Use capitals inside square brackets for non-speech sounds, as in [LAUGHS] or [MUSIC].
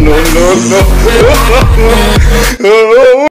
no, no, no, no. [LAUGHS]